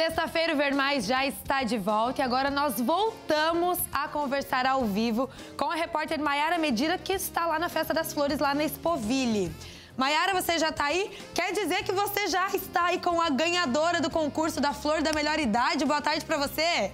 Sexta-feira o Ver Mais já está de volta e agora nós voltamos a conversar ao vivo com a repórter Maiara Medina, que está lá na Festa das Flores, lá na Expoville. Maiara, você já está aí? Quer dizer que você já está aí com a ganhadora do concurso da Flor da Melhor Idade. Boa tarde para você.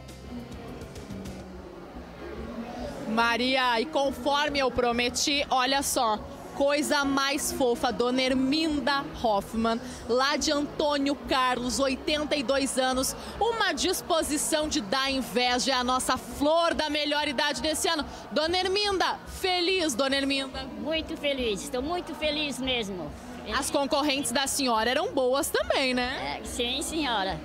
Maria, e conforme eu prometi, olha só, coisa mais fofa, Dona Erminda Hoffman, lá de Antônio Carlos, 82 anos, uma disposição de dar inveja, é a nossa flor da melhor idade desse ano. Dona Erminda, feliz, Dona Erminda? Muito feliz, estou muito feliz mesmo. As concorrentes da senhora eram boas também, né? É, sim, senhora.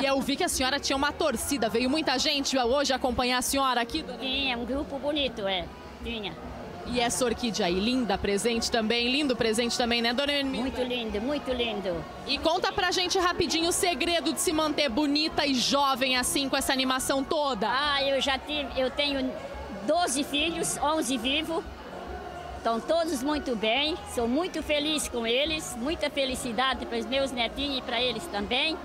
E eu vi que a senhora tinha uma torcida, veio muita gente hoje acompanhar a senhora aqui? Dona... Tinha, um grupo bonito, é, tinha. E essa orquídea aí, linda presente também, lindo presente também, né, dona Hermínia? Muito lindo, muito lindo. E conta pra gente rapidinho o segredo de se manter bonita e jovem assim, com essa animação toda. Ah, eu já tive, eu tenho 12 filhos, 11 vivos. Estão todos muito bem, sou muito feliz com eles, muita felicidade para os meus netinhos e para eles também.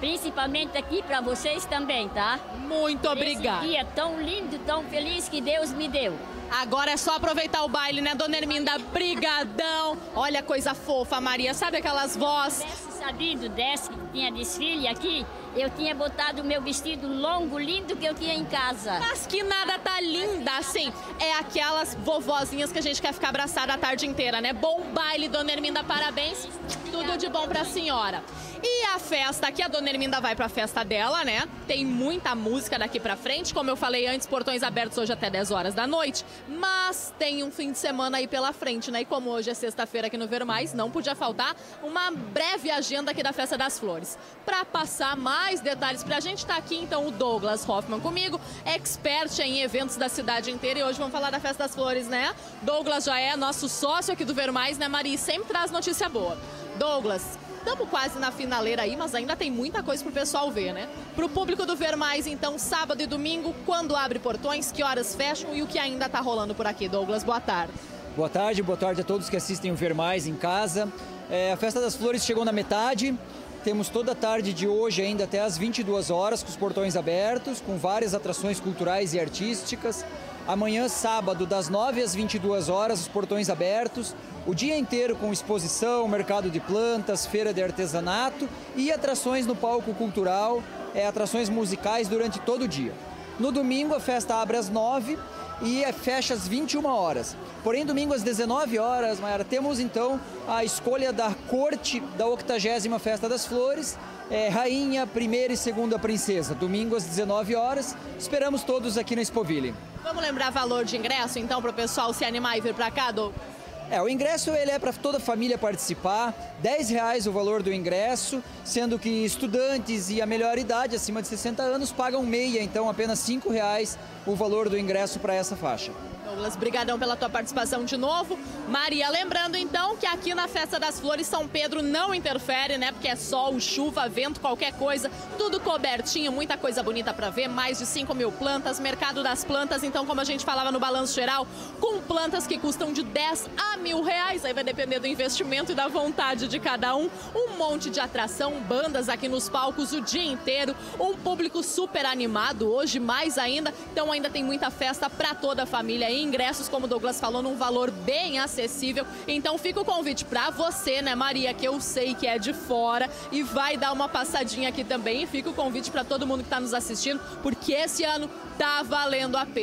Principalmente aqui para vocês também, tá? Muito obrigada. Esse dia tão lindo, tão feliz que Deus me deu. Agora é só aproveitar o baile, né, dona Herminda? Brigadão! Olha coisa fofa, Maria. Sabe aquelas vozes? Tivesse sabido que tinha desfile aqui, eu tinha botado o meu vestido longo, lindo que eu tinha em casa. Mas que nada tá linda, assim. É aquelas vovozinhas que a gente quer ficar abraçada a tarde inteira, né? Bom baile, dona Herminda, parabéns. Tudo de bom pra senhora. E a festa aqui, a dona Herminda vai pra festa dela, né? Tem muita música daqui pra frente. Como eu falei antes, portões abertos hoje até 10 horas da noite. Mas tem um fim de semana aí pela frente, né? E como hoje é sexta-feira aqui no Ver Mais, não podia faltar uma breve agenda aqui da Festa das Flores. Pra passar mais detalhes pra gente, tá aqui então o Douglas Hoffman comigo, expert em eventos da cidade inteira. E hoje vamos falar da Festa das Flores, né? Douglas já é nosso sócio aqui do Ver Mais, né, Maria? E sempre traz notícia boa. Douglas, Estamos quase na finaleira aí, mas ainda tem muita coisa pro pessoal ver, né? Pro público do Ver Mais, então, sábado e domingo, quando abre portões, que horas fecham e o que ainda tá rolando por aqui. Douglas, boa tarde. Boa tarde, boa tarde a todos que assistem o Ver Mais em casa. É, a Festa das Flores chegou na metade. Temos toda a tarde de hoje ainda até às 22 horas com os portões abertos, com várias atrações culturais e artísticas. Amanhã, sábado, das 9 às 22 horas, os portões abertos. O dia inteiro com exposição, mercado de plantas, feira de artesanato e atrações no palco cultural, é, atrações musicais durante todo o dia. No domingo, a festa abre às 9 e é, fecha às 21 horas. Porém, domingo às 19 horas, Mayara, temos então a escolha da corte da 80 Festa das Flores, é, rainha, primeira e segunda princesa. Domingo às 19 horas. Esperamos todos aqui na Expoville. Vamos lembrar valor de ingresso, então, para o pessoal se animar e vir para cá, Douglas? É, o ingresso ele é para toda a família participar, 10 reais o valor do ingresso, sendo que estudantes e a melhor idade, acima de 60 anos, pagam meia, então apenas 5 reais o valor do ingresso para essa faixa. Douglas, brigadão pela tua participação de novo. Maria, lembrando então que aqui na Festa das Flores São Pedro não interfere, né? Porque é sol, chuva, vento, qualquer coisa, tudo cobertinho, muita coisa bonita para ver, mais de 5 mil plantas, mercado das plantas, então como a gente falava no balanço geral, com plantas que custam de 10 a mil reais, aí vai depender do investimento e da vontade de cada um, um monte de atração, bandas aqui nos palcos o dia inteiro, um público super animado, hoje mais ainda, então ainda tem muita festa para toda a família ingressos, como o Douglas falou, num valor bem acessível. Então fica o convite para você, né, Maria, que eu sei que é de fora e vai dar uma passadinha aqui também. Fica o convite para todo mundo que está nos assistindo, porque esse ano tá valendo a pena.